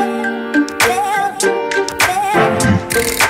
bell, bell.